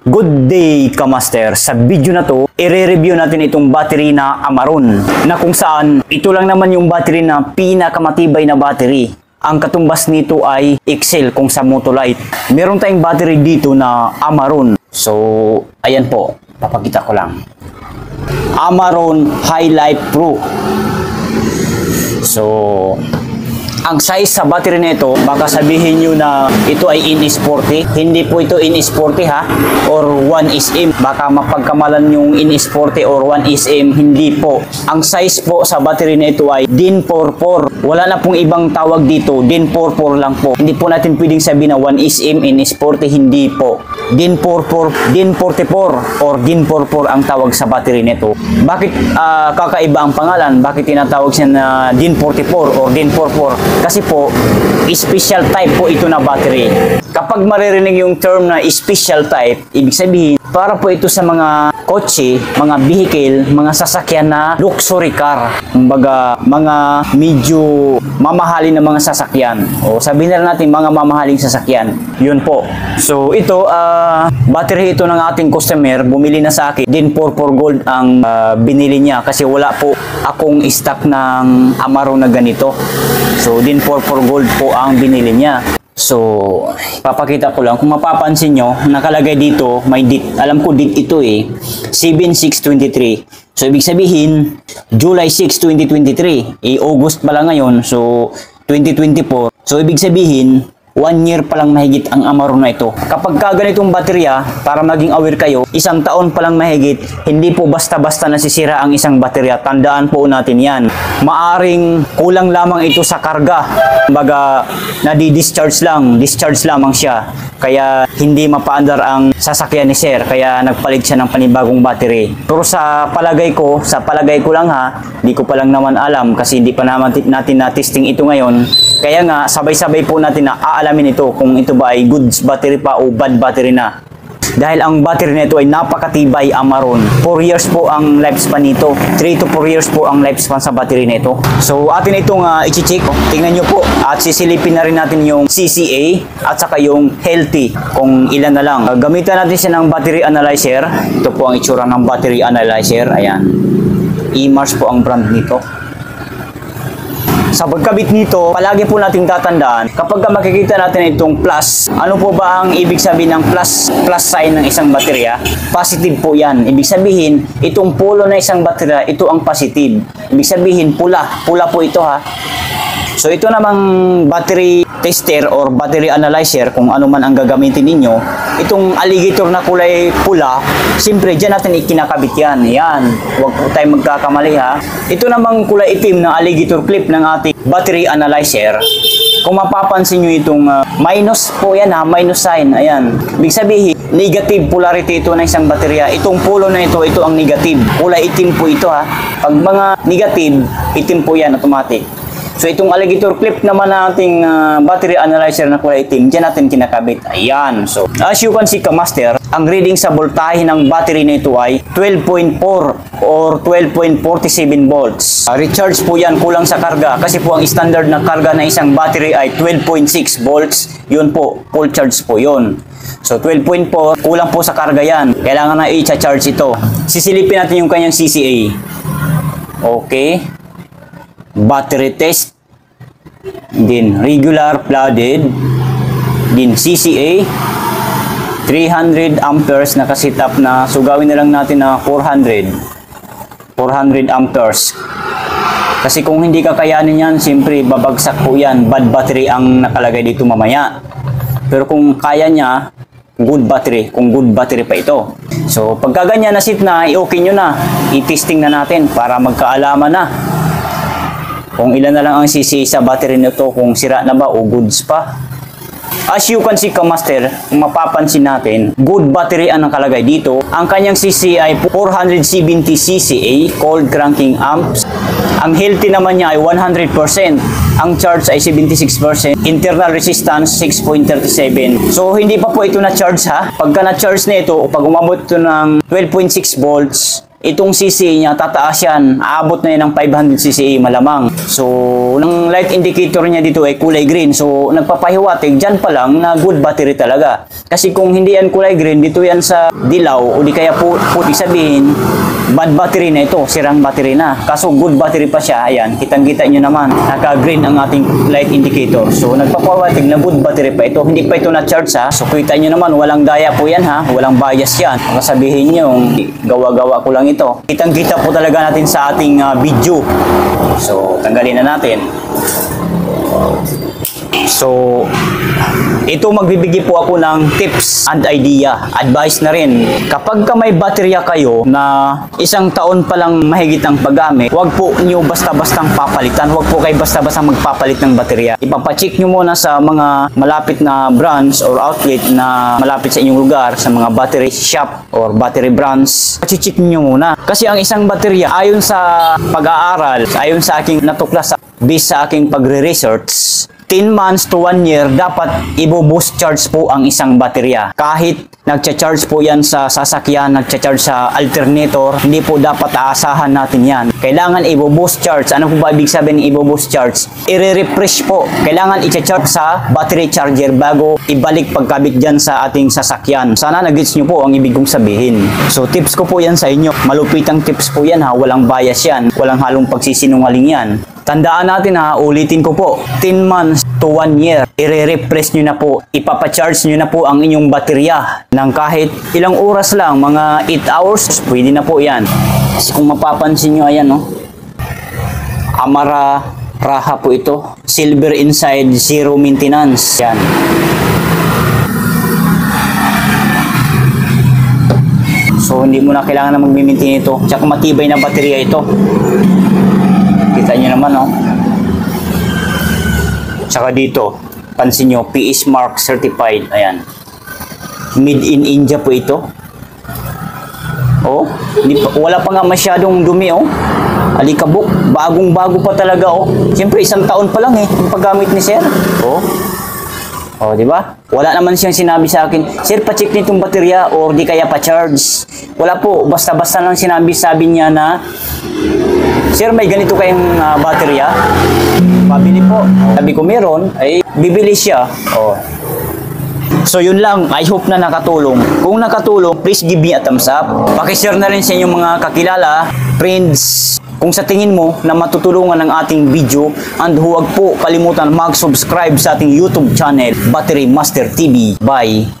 Good day, Kamaster! Sa video na to, i-review natin itong battery na Amaron na kung saan ito lang naman yung battery na pinakamatibay na battery. Ang katumbas nito ay Excel kung sa Motolite. Meron tayong battery dito na Amaron. So, ayan po. Papakita ko lang. Amaron High Life Pro. So, ang size sa battery nito, baka sabihin nyo na ito ay in-sporty. Hindi po ito in-sporty ha, or 1SM. Baka mapagkamalan yung in-sporty or 1SM. Hindi po. Ang size po sa battery na ito ay DIN 44. Wala na pong ibang tawag dito. DIN 44 lang po. Hindi po natin pwedeng sabihin na 1SM in-sporty. Hindi po. DIN 44, DIN 44 or DIN 44 ang tawag sa battery nito. Bakit ah, kakaiba ang pangalan? Bakit tinatawag siya na DIN 44 or DIN 44? Kasi po, special type po ito na battery. Kapag maririnig yung term na special type, ibig sabihin, para po ito sa mga kotse, mga vehicle, mga sasakyan na luxury car. Kumbaga, mga medyo mamahalin na mga sasakyan. O sabihin na natin mga mamahaling sasakyan. Yun po. So ito, ah, battery ito ng ating customer, bumili na sa akin. Din 44 gold ang ah, binili niya kasi wala po akong stock ng Amaro na ganito. So din 44 gold po ang binili niya. So, papakita ko lang. Kung mapapansin nyo, nakalagay dito, may date. Alam ko date ito eh. 7623. So, ibig sabihin, July 6, 2023. Eh, August pa lang ngayon. So, 2024. So, ibig sabihin, one year pa lang mahigit ang Amaro na ito. Kapag ka ganitong baterya, para maging aware kayo, isang taon pa lang mahigit, hindi po basta-basta nasisira ang isang baterya. Tandaan po natin yan. Maaring kulang lamang ito sa karga. Kumbaga, nadi-discharge lang, discharge lamang siya. Kaya hindi mapaandar ang sasakyan ni Sir. Kaya nagpalit siya ng panibagong battery. Pero sa palagay ko, sa palagay ko lang ha, hindi ko pa lang naman alam kasi hindi pa naman ti- natin na-testing ito ngayon. Kaya nga, sabay-sabay po natin na aalamin ito kung ito ba ay good battery pa o bad battery na. Dahil ang battery nito ay napakatibay Amaron. 4 years po ang lifespan nito. 3 to 4 years po ang lifespan sa battery nito. So atin itong uh, i-check. Tingnan nyo po. At sisilipin na rin natin yung CCA at saka yung healthy kung ilan na lang. Uh, gamitan natin siya ng battery analyzer. Ito po ang itsura ng battery analyzer. Ayan. E-Mars po ang brand nito. Sa pagkabit nito, palagi po nating tatandaan, kapag ka makikita natin itong plus, ano po ba ang ibig sabihin ng plus, plus sign ng isang baterya? Positive po yan. Ibig sabihin, itong pulo na isang baterya, ito ang positive. Ibig sabihin, pula. Pula po ito ha. So ito namang battery tester or battery analyzer kung ano man ang gagamitin ninyo, itong alligator na kulay pula, siyempre dyan natin ikinakabit yan. Yan, huwag po tayo magkakamali ha. Ito namang kulay itim na alligator clip ng ating battery analyzer. Kung mapapansin nyo itong uh, minus po yan ha, minus sign, ayan. Ibig sabihin, negative polarity ito ng isang baterya. Itong pulo na ito, ito ang negative. Kulay itim po ito ha. Pag mga negative, itim po yan automatic. So itong alligator clip naman nating uh, battery analyzer na kulay itim, dyan natin kinakabit. Ayan. So as you can see ka-master, ang reading sa voltahe ng battery nito ay 12.4 or 12.47 volts. Uh, recharge po yan kulang sa karga kasi po ang standard na karga ng isang battery ay 12.6 volts. Yun po, full charge po yun. So 12.4, kulang po sa karga yan. Kailangan na i-charge ito. Sisilipin natin yung kanyang CCA. Okay battery test, din regular flooded, din CCA, 300 amperes na kasit up na so gawin na lang natin na 400 400 amperes. Kasi kung hindi kakayanin yan siyempre babagsak po yan. Bad battery ang nakalagay dito mamaya. Pero kung kaya niya good battery. Kung good battery pa ito. So pagka ganyan na sit na i-okay nyo na. I-testing na natin para magkaalaman na kung ilan na lang ang CC sa battery nito, kung sira na ba o goods pa. As you can see, Kamaster, kung mapapansin natin, good battery ang nakalagay dito. Ang kanyang CC ay 470 CCA, cold cranking amps. Ang healthy naman niya ay 100%. Ang charge ay 76%. Internal resistance 6.37. So, hindi pa po ito na-charge ha. Pagka na-charge na ito, pag umabot ito ng 12.6 volts, itong CCA niya, tataas yan. Aabot na yan ng 500 CCA malamang. So, ng light indicator niya dito ay kulay green. So, nagpapahiwatig dyan pa lang na good battery talaga. Kasi kung hindi yan kulay green, dito yan sa dilaw o di kaya pu puti sabihin, bad battery na ito, sirang battery na. Kaso good battery pa siya, ayan, kitang-kita nyo naman, naka-green ang ating light indicator. So, nagpapawatig na good battery pa ito. Hindi pa ito na-charge ha. So, kita nyo naman, walang daya po yan ha. Walang bias yan. Baka sabihin nyo, gawa-gawa ko lang ito. Kitang-kita po talaga natin sa ating ah, video. So, tanggalin na natin. So, ito magbibigay po ako ng tips and idea, advice na rin. Kapag ka may baterya kayo na isang taon pa lang mahigit ang paggamit, huwag po nyo basta-bastang papalitan. Huwag po kayo basta-basta magpapalit ng baterya. Ipapacheck nyo muna sa mga malapit na branch or outlet na malapit sa inyong lugar, sa mga battery shop or battery branch. Pacheck nyo muna. Kasi ang isang baterya, ayon sa pag-aaral, ayon sa aking natuklas, based sa aking pagre-research, 10 months to 1 year, dapat ibo-boost charge po ang isang baterya. Kahit nagcha-charge po yan sa sasakyan, nagcha-charge sa alternator, hindi po dapat aasahan natin yan. Kailangan ibo-boost charge. Ano po ba ibig sabihin ng ibo-boost charge? I-refresh po. Kailangan i-charge sa battery charger bago ibalik pagkabit dyan sa ating sasakyan. Sana nag-gets nyo po ang ibig kong sabihin. So tips ko po yan sa inyo. Malupitang tips po yan ha. Walang bias yan. Walang halong pagsisinungaling yan. Tandaan natin ha, ulitin ko po, 10 months to 1 year, i-refresh nyo na po, ipapacharge nyo na po ang inyong baterya ng kahit ilang oras lang, mga 8 hours, pwede na po yan. Kasi kung mapapansin nyo, ayan no, Amara Raha po ito, silver inside, zero maintenance, yan. So hindi mo na kailangan na mag-maintain ito, tsaka matibay na baterya ito. Kita nyo naman, no? Tsaka dito, pansin nyo, PS Mark certified. Ayan. Made in India po ito. Oh, hindi pa, wala pa nga masyadong dumi, oh. Alikabok, bagong-bago pa talaga, oh. Siyempre, isang taon pa lang, eh, yung paggamit ni Sir. Oh. Oh, di ba? Wala naman siyang sinabi sa akin, Sir, pa-check nitong baterya or di kaya pa-charge. Wala po, basta-basta lang sinabi sabi niya na Sir, may ganito kayong ah, baterya? Pabili po. Sabi ko meron, ay bibili siya. Oh. So yun lang, I hope na nakatulong. Kung nakatulong, please give me a thumbs up. Pakishare na rin sa inyong mga kakilala, friends, kung sa tingin mo na matutulungan ng ating video and huwag po kalimutan mag-subscribe sa ating YouTube channel, Battery Master TV. Bye!